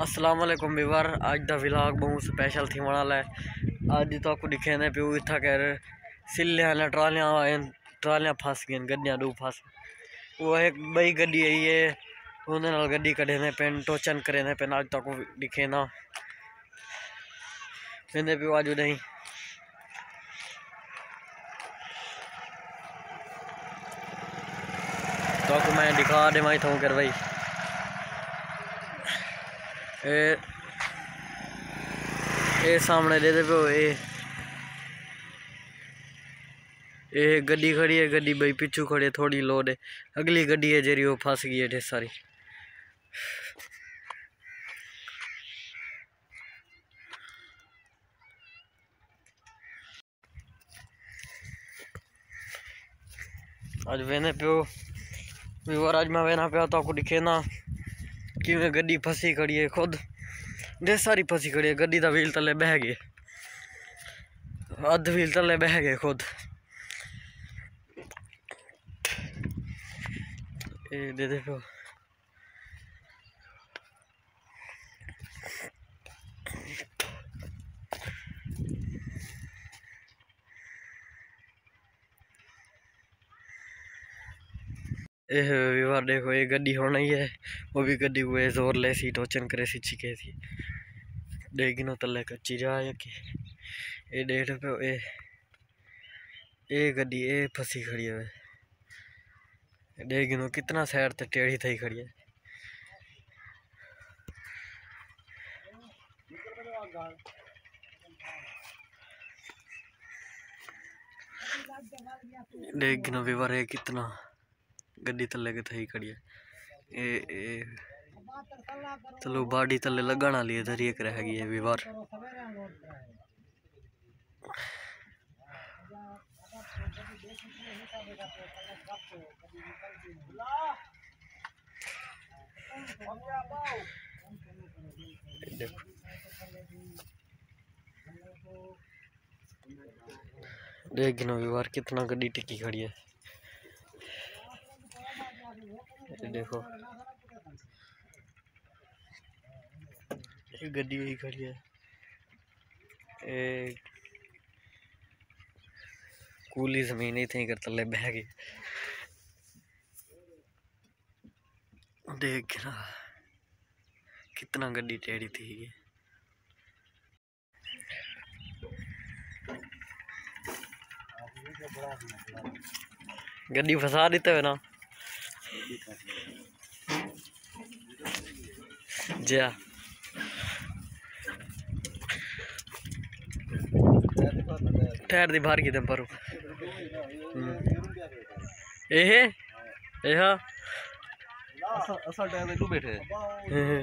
असलम विवर अज का विलाग बहुत स्पैशल थी वाला है। अज तक तो दिखे प्यो इतना कर। सिले ने ट्रालियाँ ट्रालियाँ फस गए गड्डिया डू फस। वो एक बई गड्डी आई है। उन्हें गड्डी कढ़े ने पेन, टोचन करे ने पेन अज तक तो दिखे ना। कहते प्यो अज नहीं तो मैं दिखा दे मैं इतों कर भाई। ये सामने दे पे ये ये गड्डी खड़ी है गड्डी भाई पिछू खड़ी है थोड़ी लोड है अगली गड्डी है जेरी वो फंस गई है ढेर सारी आज वेने पे हो वीवर आज मैं वेना पे आता आपको दिखे ना ਕਿਵੇਂ ਗੱਡੀ ਫਸੀ ਖੜੀ ਹੈ ਖੁਦ ਦੇ ਸਾਰੀ ਫਸੀ ਖੜੀ ਹੈ ਗੱਡੀ ਦਾ ਵੀਲ ਥੱਲੇ ਬਹਿ ਗਏ ਅੱਧ ਵੀਲ ਥੱਲੇ ਬਹਿ ਗਏ ਖੁਦ ਇਹ ਦੇ ਦੇ व्यवहार देखो ये गड्डी होना ही है वो भी गड्डी हुए ज़ोर ले सी टोचन करे सी छिके थी डेगिनो तले कच्ची जा ये डेढ़ रुपये ए ये गड्डी ए फसी खड़ी है डेगिनो कितना सैर तो टेढ़ी थी खड़ी है देख गिनो विवर है कितना गड्डी थले के थी खड़ी है ए ए। चलो बाडी थले लगाना लिए धरी एक रह गई है विवार देख गिनो विवार कितना गड्डी टिकी खड़ी है देखो। एक गड्डी यही खड़ी है। ये कूली ज़मीन ही थी कर तले बह गई। देख ना, कितना गड्डी टेढ़ी थी ये। गड्डी फंसा देते हो ना। जा। ठहर दी बाहर की दम पर हम्म। हाँ। बैठे। हम्म।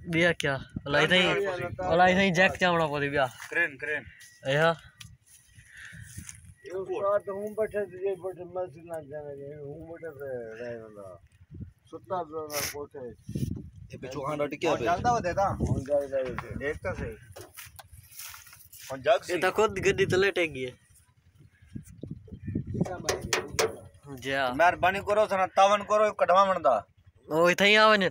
बिया क्या? ओला इथै ओला इथै जॅक चावणा पड़ी बिया क्रेन क्रेन। या यो सात हूँ बैठे जे बैठे मस्जिद ना जाने जे हूँ बैठे रहे वाला सुत्ता ना पोछे ये पिछो हांडा टिके बे चलता वो देता? हम जाए जा देखता सही हम जग से। तो खुद गड्डी तले लटेगी है। जा। मेहरबानी करो थाना तावन करो कढवा मंडा ओ इथे ही आवन है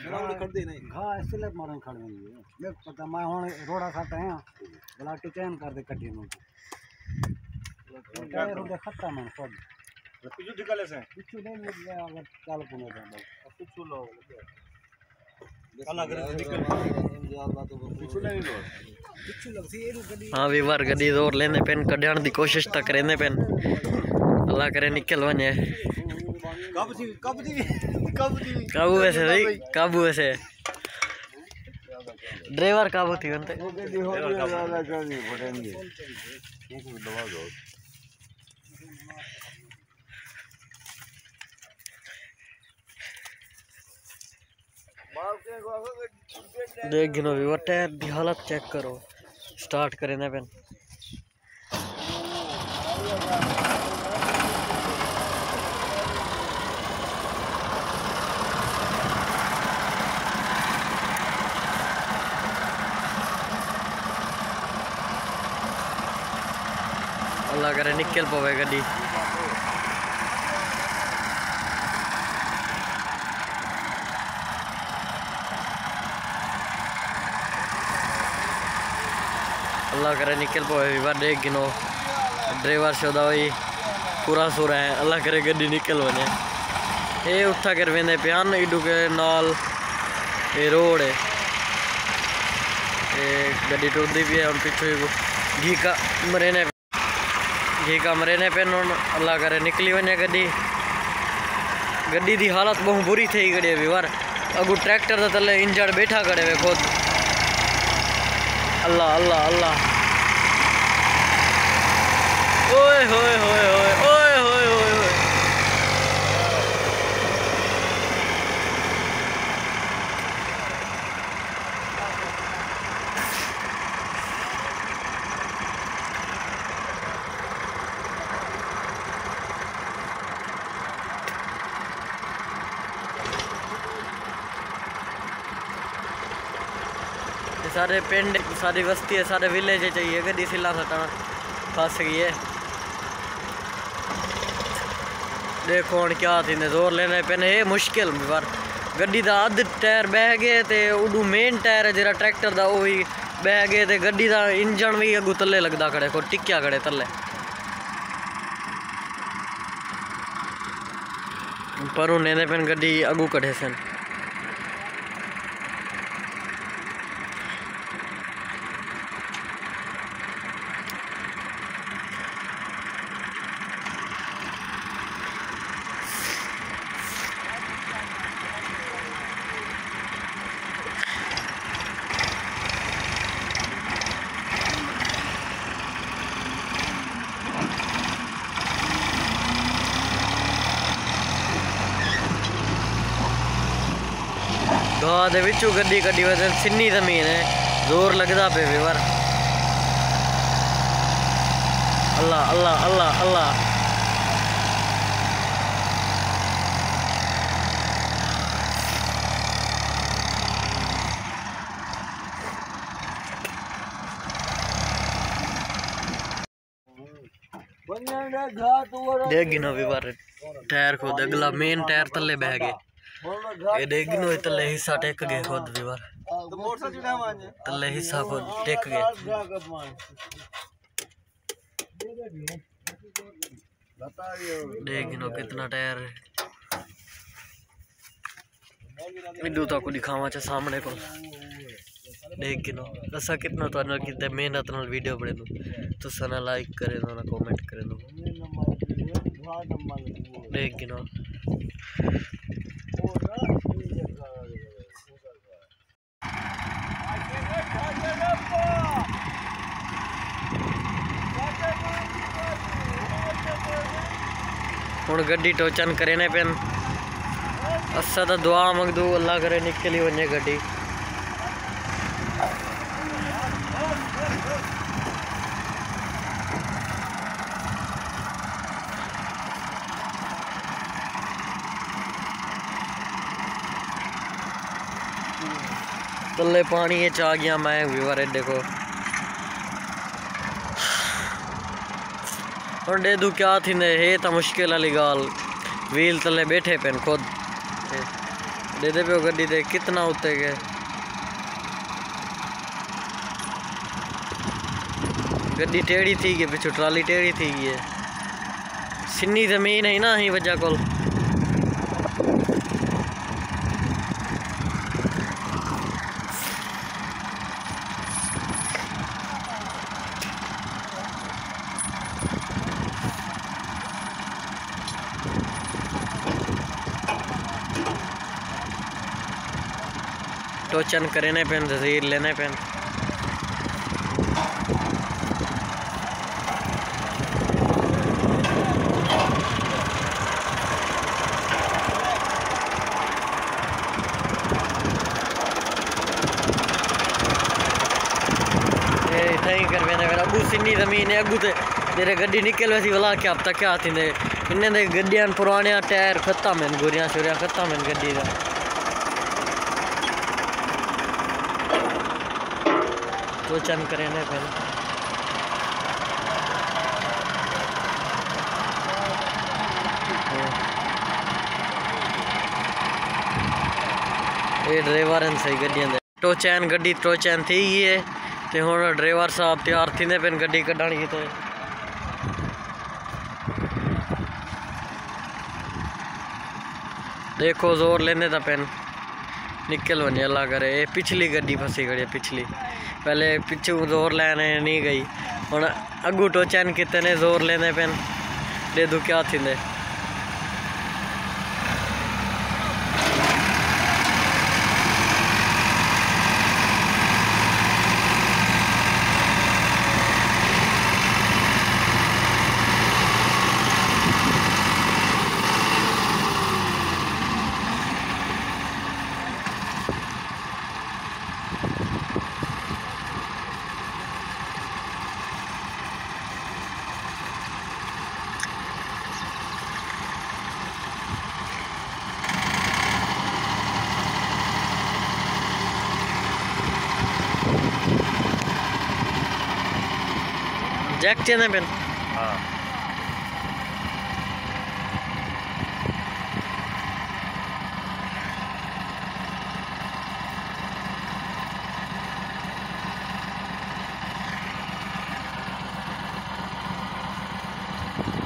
हाँ इसलिए मारन खड़ गई है पता मैं हुन रोड़ा साथ आया बला टिचन कर दे कड्डी नु। टायर हो खत्म है सब। कुछ निकले से कुछ नहीं मिल गया अगर चाल पुने जाओ। कुछ लो पिछू नहीं लो हाँ वीवर गड्डी दौर लेने पेन कढ़ण की कोशिश तक करेंदे पेन। अल्लाह करे निकल वने कब थी कब थी कब थी? काबू वैसे भाई? काबू वैसे ड्राइवर काबू थी बनते देख गिनो वीवर टायर की हालत चेक करो। स्टार्ट करेंदे पेन अल्लाह करे निकल पवे गड्डी। अल्लाह करे निकल पवे वीवर देख गिनो ड्राइवर शोदा भाई पूरा सुर है अल्लाह करे गड्डी निकल वने ये उठा कर वेंदे पियान इडू के नाल, ये रोड है। ये गड्डी टुरदी भी है, हम पीछे घी का मरेने घी काम मरेने पे अल्लाह करे निकली वे गड्डी गड्डी दी हालत बहुत बुरी थी गड़ी वीवर अगू ट्रैक्टर दे तले इंजड़ बैठा करे वे खुद अल्लाह अल्लाह अल्लाह ओए होए होए होए ओए होए होए होए ये सारे पिंड, सारी बस्ती है, सारे विलेज चाहिए गड्डी सिला सटा फंस गई है। देखो हूँ क्या थी ज़ोर लेने पैने ये मुश्किल पर। गड्डी का अद्ध टायर बह गए तो उडू मेन टायर है जरा ट्रैक्टर का वो भी बह गए तो गड्डी का इंजन भी अगू थले लगता खड़े को टिक्या खड़े थले पर उन्हें पेन गड्डी अगू कढ़े सन। गांव ਦੇ ਵਿੱਚੋਂ ਗੱਡੀ ਕੱਢੀ ਹੋਈ ਤੇ ਸਿੰਨੀ ਜ਼ਮੀਨ ਹੈ ਜ਼ੋਰ ਲੱਗਦਾ ਪਿਆ ਵੀਵਰ ਅੱਲਾ ਅੱਲਾ ਅੱਲਾ ਅੱਲਾ बनिया घाट वो ਦੇਖ ਗਿਨੋ ਵੀਵਰ ਟਾਇਰ ਖੁਦ ਅਗਲਾ ਮੇਨ ਟਾਇਰ ਥੱਲੇ ये देखिनो ये तले ही सा टेक गए खुद विवर तो मोटर चढ़ा मान तले ही सा खुद टेक गए देखिनो कितना टायर है मिंदू तो को दिखावा चा सामने को देख देखिनो ऐसा कितना तो ना कितने मेहनत नाल वीडियो बने तो सना लाइक करे तो ना कमेंट करे तो देखिनो ਹੁਣ ਗੱਡੀ ਟੋਚਨ ਕਰੇ ਨੇ ਪੈਨ। ਅਸਾਂ ਤਾਂ ਦੁਆ ਮੰਗਦੂ ਅੱਲਾ ਕਰੇ ਨਿਕਲੀ ਵਣੇ ਗੱਡੀ। तले पानी आ गया मैं व्यूवर देखो और दे दू क्या थी ने हे तो मुश्किल वाली गाल व्हील तले बैठे पेन खुद दे दे पे गड्डी दे कितना उते गए गड्डी टेढ़ी थी कि पिछू ट्राली टेढ़ी थी सिन्नी ज़मीन है ना ही वजह को टोचन करने पेन जजीर लेने फिर अगू सिन्नी ज़मीन है गड्डी निकल वैसी वला क्या अब तक क्या थींदे इन्हें गड्डियाँ पुराने टायर खत्म हैं गोरियाँ खत्म हैं गड्डी दा। तो चन करे ने फिर ਇਹ ਡਰਾਈਵਰ ਹਨ ਸਹੀ ਗੱਡੀਆਂ ਦੇ ਟੋਚੈਨ ਗੱਡੀ ਟੋਚੈਨ ਥੀ ਗਈ ਹੈ ਤੇ ਹੁਣ ਡਰਾਈਵਰ ਸਾਹਿਬ ਤਿਆਰ ਥੀਂਦੇ ਪੈਨ ਗੱਡੀ ਕੱਢਣ ਕੀ ਤੋਂ देखो जोर लेने था पेन निकल वने अल्लाह करे ये पिछली गड्डी फंसी गई है पिछली पहले पिछू ज़ोर लेने नहीं गई। हूँ अगू टोचन कितने ज़ोर लेने पेन दे दू क्या थी जैक चेने पेन हाँ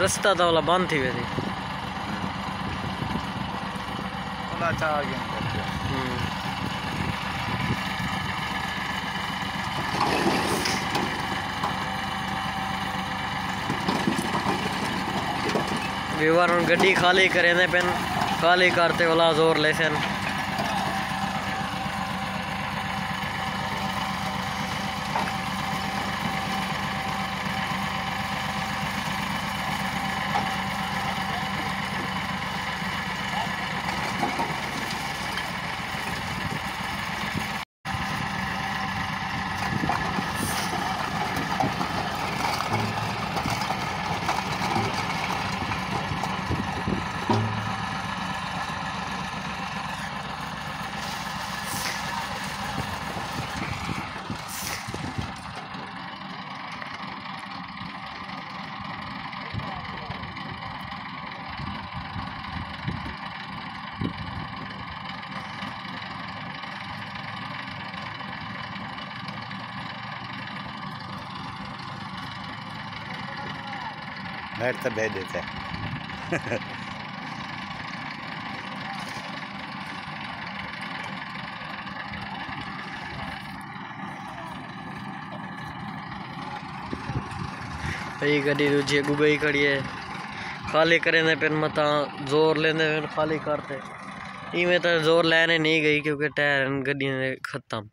रास्ता तो वाला बंद थी वैसे अच्छा आ गया व्यवहार गड्डी खाली करें पेन। खाली करते वाला ज़ोर लेसन बाहर तक बह देता है। भाई तो गाड़ी रुझे तो गुबई खड़ी है। खाली करें ने फिर मत ज़ोर लेने फिर खाली करते। इवें तो ज़ोर लेने नहीं गई क्योंकि टायर गड्डी खत्म।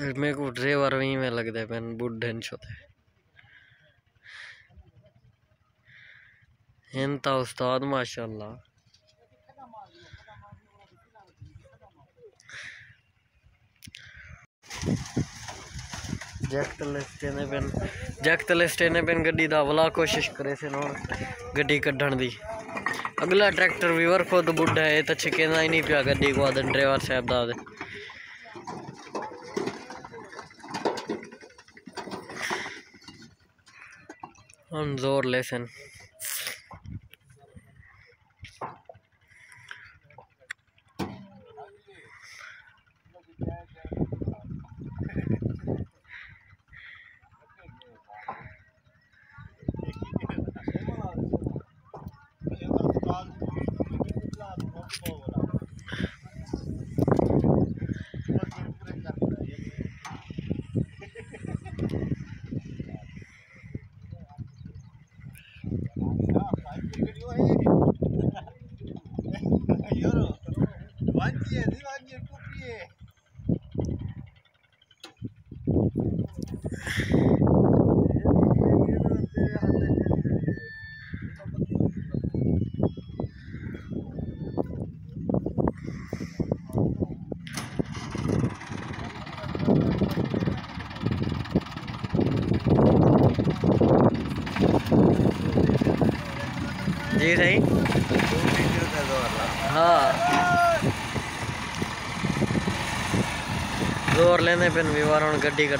मेरे को ड्राइवर भी में लगदे पेन बुढ़े न छोते इंता उस्ताद, माशाल्लाह। जैक तले स्टेने पेन जैक तले स्टेने पेन गड्डी दा वला कोशिश करे से गड्डी कड्ढण दी। अगला ट्रैक्टर वीवर खुद बुढ़ा है तो छिकेंदा ही नहीं पिया गड्डी को ज़ोर ड्राइवर जी सही। हाँ। ज़ोर लेने पिन भी बार हम गड्डी का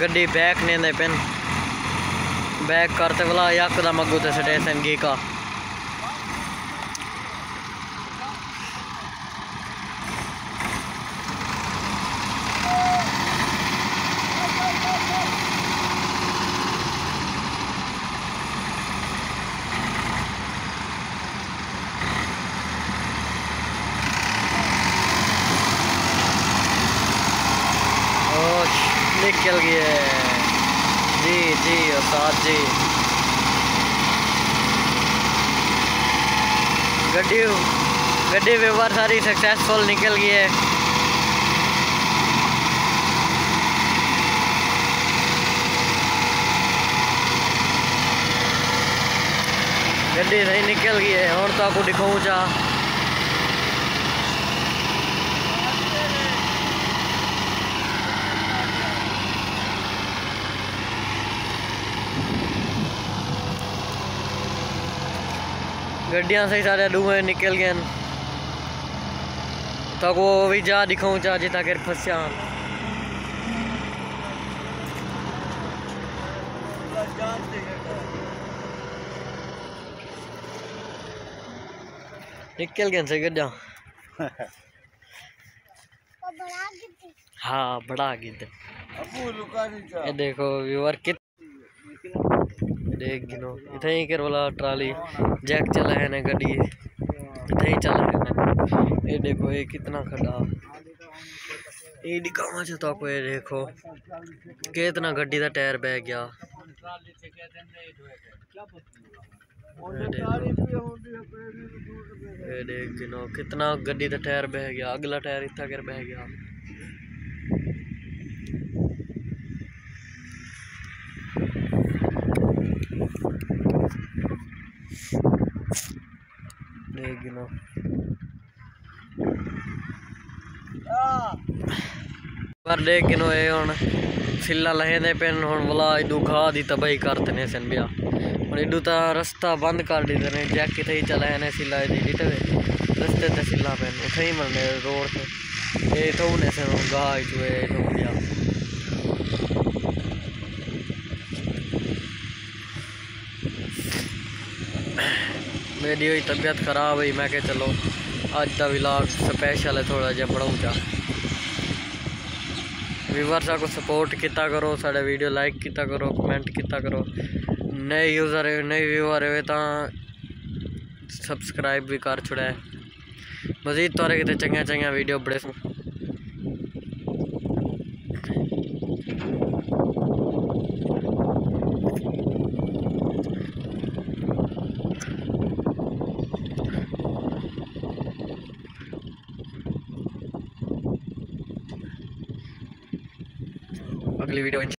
ਗੱਡੀ ਬੈਕ ਨੇ ਪਿਨ ਬੈਕ ਕਰਤੇ ਵਾਲਾ ਯਕਦਮ ਅੱਗੂ ਤੇ ਸਟੇਸ਼ਨ ਗੀ ਕਾ ओ निकल गए जी जी उस्ताद जी। गड्डी गड्डी व्यवहार सारी सक्सेसफुल निकल गई है। गड्डी सही निकल गई है, और तो आपको दिखाऊँ चाह गड्डियाँ सही सारे धुएँ निकल गए। तो वो भी जा दिखाऊँ चा जिता कर फंसा निकल गए न सही गड्डियाँ हाँ बड़ा गिद्ध ये देखो व्यूअर कित देख गिनो इथे ही कर वाला ट्राली, जैक चला है ना गड्डी। इथे ही चला है ना। ये देखो, ये कितना खड़ा। ये दिखावा चाहता आपको, ये देखो। कितना गड्डी का टायर बह गया। ये देख। गिनो कितना गड्डी का टायर बह गया। अगला टायर इतना कर बह गया। दिनों पर लेकिन किनो ये हूँ सिला लहेंदे पे हम बोला एडू खा दी तबाही करते ने सन बिया हम एडू तो रस्ता बंद कर दी देने जैक इतने ही चले ने सिला डिटे रस्ते ते सिला पे उठे ही मरने रोड से ये थोने सन गाह चुए थोड़ा मेरी हुई तबीयत ख़राब हुई मैं क्या चलो अज का विलाग स्पैशल है थोड़ा जहा बनाऊँ व्यूवर व्यूवर को सपोर्ट किया करो साढ़े वीडियो लाइक किया करो कमेंट किया करो नए यूज़र नए व्यूअर हुए तो सब्सक्राइब भी कर छुड़ा है मजीद तौर कि चंगी चंगी वीडियो बड़े